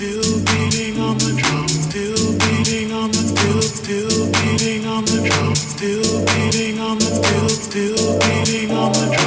still beating on the drums. still beating on the still, still beating on the drums. still beating on the still, still beating on the drums.